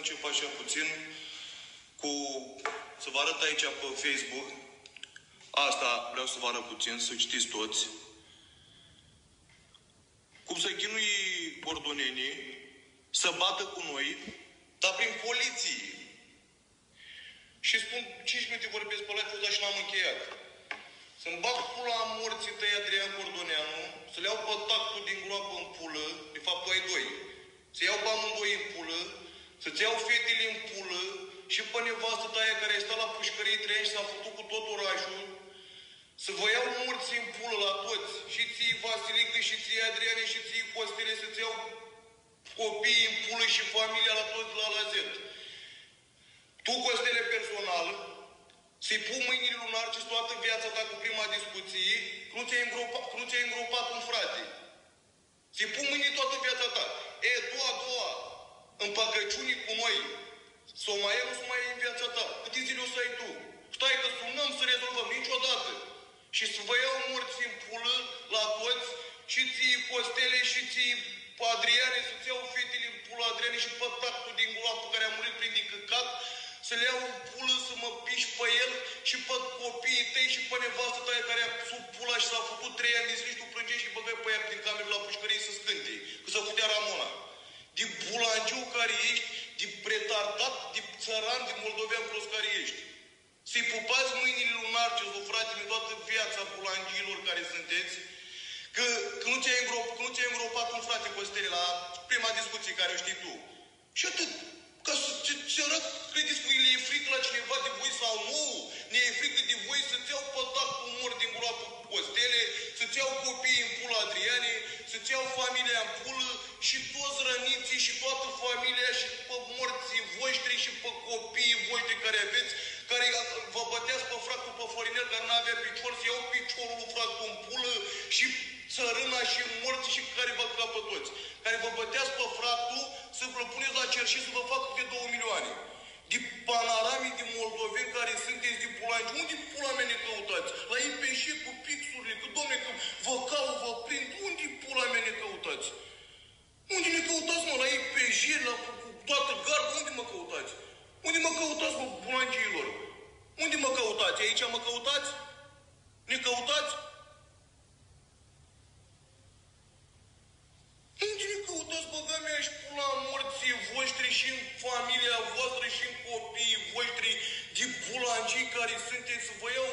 încep așa puțin cu... Să vă arăt aici pe Facebook. Asta vreau să vă arăt puțin, să știți toți. Cum să chinui ordonenii să bată cu noi, dar prin poliție. Și spun 5 minute vorbesc pe la dar și n-am încheiat. Să-mi bag pula morții tăi Adrian Cordoneanu, să le iau pe tactul din groapă în pulă, de fapt tu ai doi, să iau pe amândoi în pulă, să-ți iau fetele în pulă și pe nevastă ta aia care stă la pușcărie trei și s-a făcut cu tot orașul, să vă iau morții în pulă la toți, și ții Vasilică, și ții Adriane, și ții Costele, să-ți iau copiii în pulă și familia la toți la la Z. Tu, Costele personal, să-i pun mâinile lui Narcis toată viața ta cu prima discuție, că nu ți-ai îngropat, nu ți-ai îngropat un frate. Să-i pun mâinile toată viața ta. E, tu a doua, în păcăciunii cu noi, să o mai ai, nu să mai ai în viața ta. Câte zile o să ai tu? Stai că sunăm să rezolvăm niciodată. Și să vă iau morți în pulă la toți și ții Costele și ții Adriane, să-ți iau fetele în pulă Adriane și pe tactul din pe care a murit prin din căcat, să le iau în pulă, să mă piși pe el și pe copiii tăi și pe nevastă ta care a sub pula și s-a făcut trei ani de zile și tu plângeai și băgai pe ea din cameră la pușcărie să scânte, că să putea Ramona. De bulangiu care ești, de pretardat, de țăran, de moldovean plus care ești. Să-i pupați mâinile lui Narcis, o frate, din toată viața bulangilor care sunteți, că, că nu ți-ai îngropat, că nu ți-ai îngropat un frate Costele la prima discuție care o știi tu. Și atât. Ca să ce, ce arăt, credeți că le e frică la cineva de voi sau nu? Ne e frică de voi să-ți iau pătac cu mor din groapă cu costele, să-ți iau copiii în pulă Adriane, să-ți iau familia în pulă și toți răniții și toată familia și pe morții voștri și pe copiii voștri care aveți, care vă băteați pe fractul pe Florinel care nu avea picior, să iau piciorul lui fractul în pulă și țărâna și morții și care vă capă toți. Care vă băteați pe fractul să vă puneți la cer și să vă facă câte două milioane. De panoramii de moldoveni care sunteți din Pulangi. Unde pula mea ne căutați? La IPș cu pixurile, cu domne, că vă cau, vă prind. Unde pula mea ne căutați? Unde ne căutați, mă? La IPJ, la cu toată garda? Unde mă căutați? Unde mă căutați, mă, pulangiilor? Unde mă căutați? Aici mă căutați? Ne căutați? Unde ne căutați, băga mea, și pula morții voștri și în familia voastră și în copiii voștri de bulangii care sunteți să vă iau